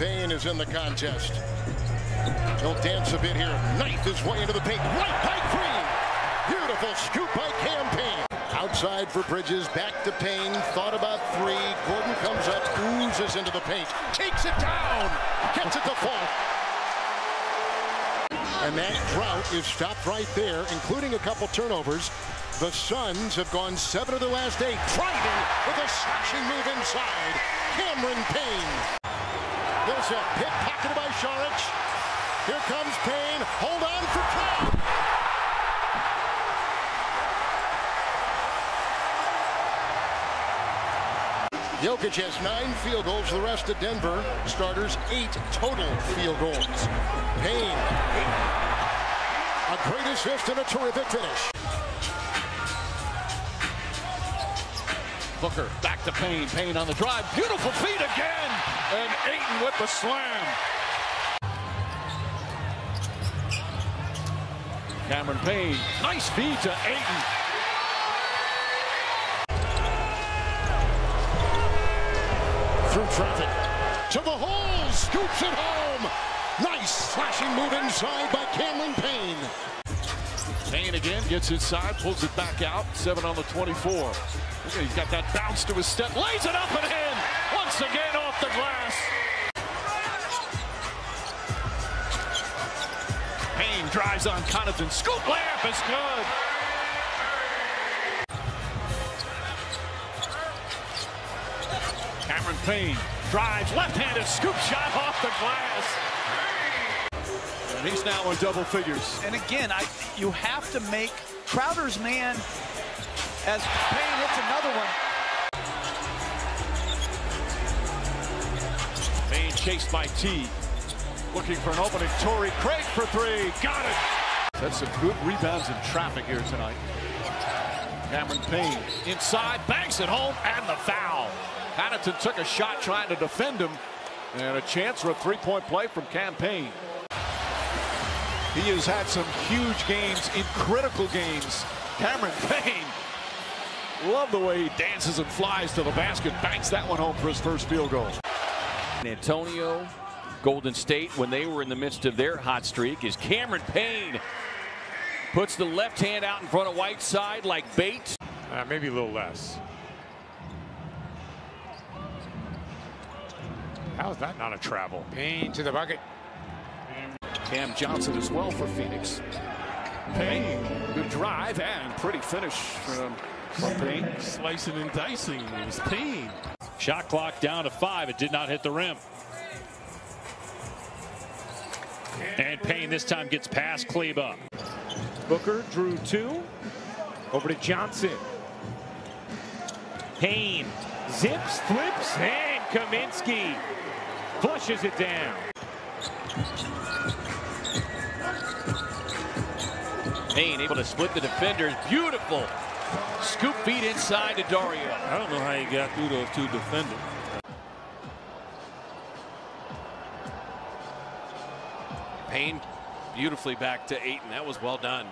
Payne is in the contest. He'll dance a bit here. Knife his way into the paint. Right by Green. Beautiful scoop by Cam Payne. Outside for Bridges. Back to Payne. Thought about three. Gordon comes up. Oozes into the paint. Takes it down. Gets it to fall. And that drought is stopped right there, including a couple turnovers. The Suns have gone seven of the last eight. Driving with a slashing move inside. Cameron Payne. There's a pick pocketed by Saric. Here comes Payne. Hold on for Cam. Jokic has nine field goals. The rest of Denver starters eight total field goals. Payne, a great assist and a terrific finish. Booker back to Payne. Payne on the drive. Beautiful feet again. And Ayton with the slam. Cameron Payne. Nice feed to Ayton. Through traffic. To the hole. Scoops it home. Nice slashing move inside by Cameron Payne. Payne again gets inside, pulls it back out. Seven on the 24. Okay, he's got that bounce to his step. Lays it up and in. Once again off the glass. Payne drives on Connaughton. Scoop layup is good. Cameron Payne drives left-handed scoop shot off the glass. And he's now in double figures. And again, I you have to make Crowder's man as Payne hits another one. Payne chased by T. Looking for an opening. Torrey Craig for three. Got it. That's some good rebounds in traffic here tonight. Cameron Payne inside, banks it home, and the foul. Connaughton took a shot trying to defend him, and a chance for a three-point play from Cam Payne. He has had some huge games in critical games. Cameron Payne, love the way he dances and flies to the basket, banks that one home for his first field goal. Antonio, Golden State, when they were in the midst of their hot streak, is Cameron Payne. Puts the left hand out in front of Whiteside like bait. Uh, maybe a little less. How is that not a travel? Payne to the bucket. Cam Johnson as well for Phoenix. Payne, good drive and pretty finish from, from Payne. Slicing and dicing. It was Payne. Shot clock down to five. It did not hit the rim. And Payne this time gets past Kleber. Booker drew two. Over to Johnson. Payne zips, flips, and Kaminsky flushes it down. Payne able to split the defenders. Beautiful. Scoop feed inside to Dario. I don't know how he got through those two defenders. Payne beautifully back to Ayton. That was well done.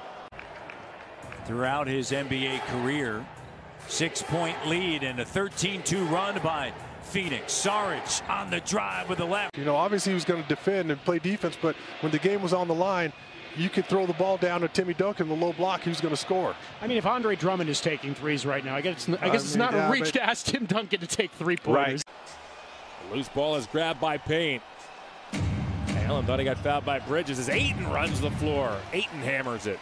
Throughout his NBA career, six-point lead and a 13-2 run by Phoenix. Saric on the drive with the left. You know, obviously he was going to defend and play defense, but when the game was on the line, you could throw the ball down to Timmy Duncan, the low block, who's going to score. I mean, if Andre Drummond is taking threes right now, I guess it's, I guess I it's mean, not yeah, a reach to ask Tim Duncan to take three pointers. Loose ball is grabbed by Payne. Allen thought he got fouled by Bridges as Ayton runs the floor. Ayton hammers it.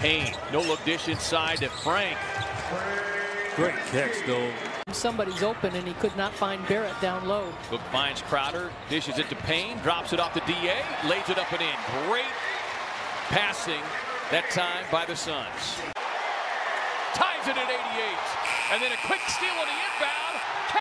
Payne, no look dish inside to Frank. Great catch, though. Somebody's open and he could not find Barrett down low. Cook finds Crowder, dishes it to Payne, drops it off to DA, lays it up and in. Great passing that time by the Suns. Ties it at 88. And then a quick steal on the inbound.